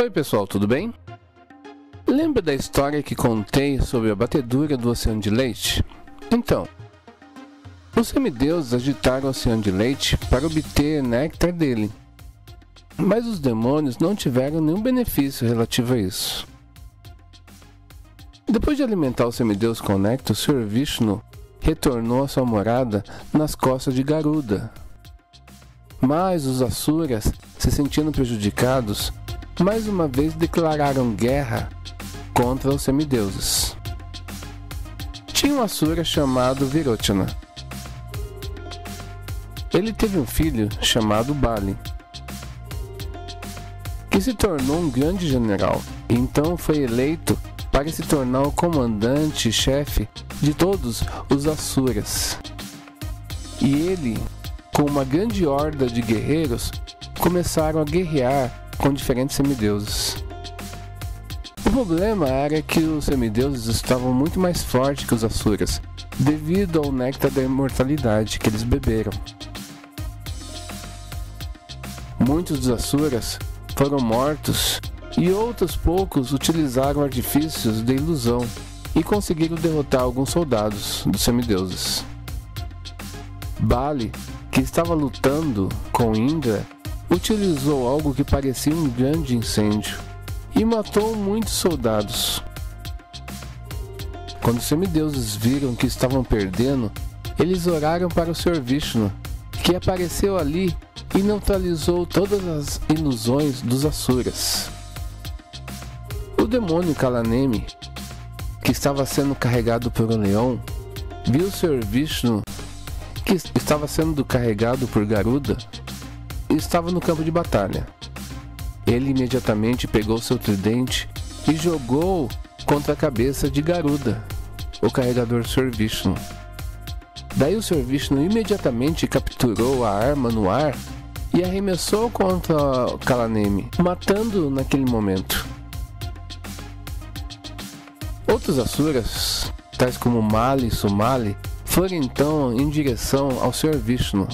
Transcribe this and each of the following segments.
Oi, pessoal, tudo bem? Lembra da história que contei sobre a batedura do oceano de leite? Então, os semideuses agitaram o oceano de leite para obter néctar dele. Mas os demônios não tiveram nenhum benefício relativo a isso. Depois de alimentar o semideus com néctar, o Sr. Vishnu retornou à sua morada nas costas de Garuda. Mas os Asuras, se sentindo prejudicados, mais uma vez declararam guerra contra os semideuses. Tinha um Asura chamado Virochana. Ele teve um filho chamado Bali, que se tornou um grande general. Então foi eleito para se tornar o comandante-chefe de todos os Asuras. E ele, com uma grande horda de guerreiros, começaram a guerrear com diferentes semideuses. O problema era que os semideuses estavam muito mais fortes que os Asuras, devido ao néctar da imortalidade que eles beberam. Muitos dos Asuras foram mortos e outros poucos utilizaram artifícios de ilusão e conseguiram derrotar alguns soldados dos semideuses. Bali, que estava lutando com Indra, utilizou algo que parecia um grande incêndio e matou muitos soldados. Quando os semideuses viram que estavam perdendo, eles oraram para o Sr. Vishnu, que apareceu ali e neutralizou todas as ilusões dos Asuras. O demônio Kalanemi, que estava sendo carregado por um leão, viu o Sr. Vishnu, que estava sendo carregado por Garuda, estava no campo de batalha. Ele imediatamente pegou seu tridente e jogou contra a cabeça de Garuda, o carregador Sr. Vishnu. Daí o Sr. Vishnu imediatamente capturou a arma no ar e arremessou contra Kalanemi, matando naquele momento. Outros Asuras, tais como Mali e Sumali, foram então em direção ao Sr. Vishnu.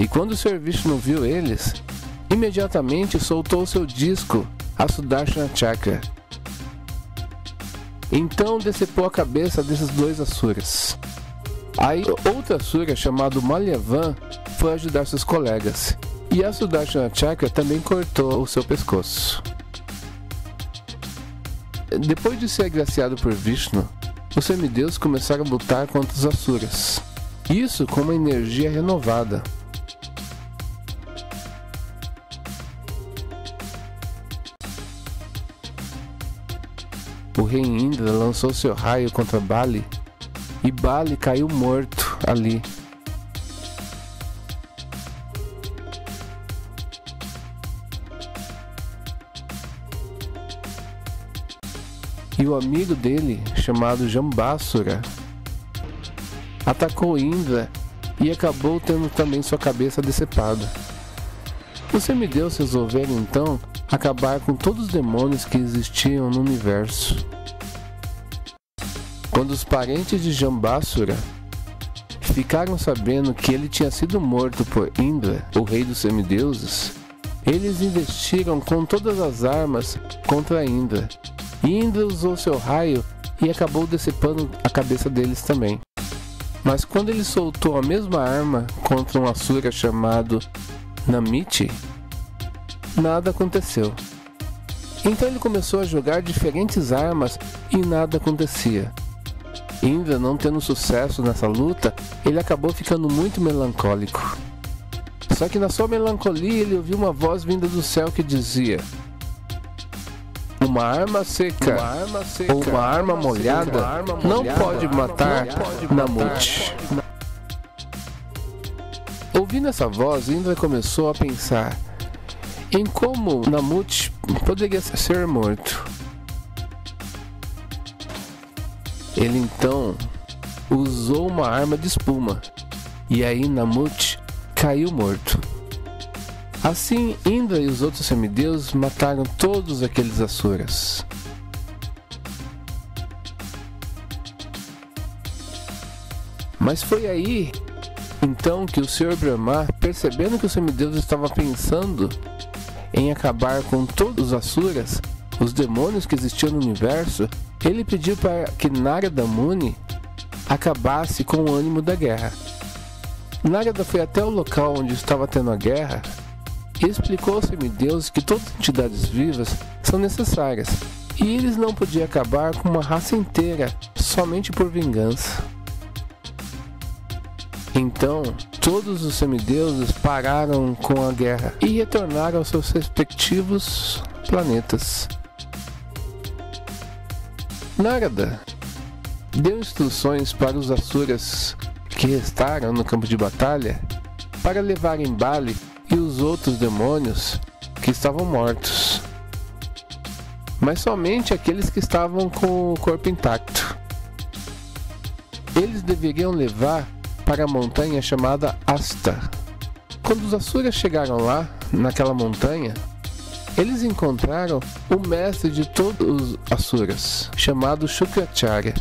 E quando o Sr. Vishnu viu eles, imediatamente soltou seu disco, a Sudarshana Chakra. Então decepou a cabeça desses dois Asuras. Aí outra Asura chamado Malyavan foi ajudar seus colegas. E a Sudarshana Chakra também cortou o seu pescoço. Depois de ser agraciado por Vishnu, os semideus começaram a lutar contra os Asuras. Isso com uma energia renovada. O rei Indra lançou seu raio contra Bali e Bali caiu morto ali. E o amigo dele, chamado Jambasura, atacou Indra e acabou tendo também sua cabeça decepada. Os semideuses resolveram então acabar com todos os demônios que existiam no universo. Quando os parentes de Jambasura ficaram sabendo que ele tinha sido morto por Indra, o rei dos semideuses, eles investiram com todas as armas contra Indra. Indra usou seu raio e acabou decepando a cabeça deles também. Mas quando ele soltou a mesma arma contra um Asura chamado Namiti, nada aconteceu. Então ele começou a jogar diferentes armas e nada acontecia. Indra, não tendo sucesso nessa luta, ele acabou ficando muito melancólico. Só que na sua melancolia ele ouviu uma voz vinda do céu que dizia: Uma arma seca, uma arma seca ou uma arma molhada, uma arma molhada não pode matar Namut. Ouvindo essa voz, Indra começou a pensar em como Namut poderia ser morto. Ele então usou uma arma de espuma e aí Namut caiu morto. Assim, Indra e os outros semideuses mataram todos aqueles Asuras. Mas foi aí então que o Senhor Brahma, percebendo que o semideus estava pensando em acabar com todos os Asuras, os demônios que existiam no universo, ele pediu para que Narada Muni acabasse com o ânimo da guerra. Narada foi até o local onde estava tendo a guerra e explicou aos semideuses que todas as entidades vivas são necessárias e eles não podiam acabar com uma raça inteira somente por vingança. Então, todos os semideuses pararam com a guerra e retornaram aos seus respectivos planetas. Narada deu instruções para os Asuras que restaram no campo de batalha para levarem Bali e os outros demônios que estavam mortos, mas somente aqueles que estavam com o corpo intacto. Eles deveriam levar para a montanha chamada Asta. Quando os Asuras chegaram lá, naquela montanha, eles encontraram o mestre de todos os Asuras, chamado Shukracharya.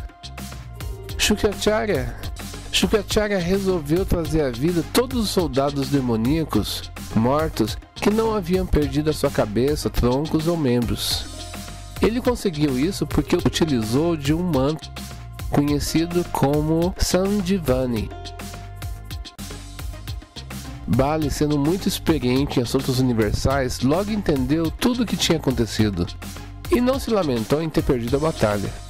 Shukracharya Shukracharya resolveu trazer à vida todos os soldados demoníacos mortos que não haviam perdido a sua cabeça, troncos ou membros. Ele conseguiu isso porque utilizou de um manto conhecido como Sandivani, Bali, sendo muito experiente em assuntos universais, logo entendeu tudo o que tinha acontecido e não se lamentou em ter perdido a batalha.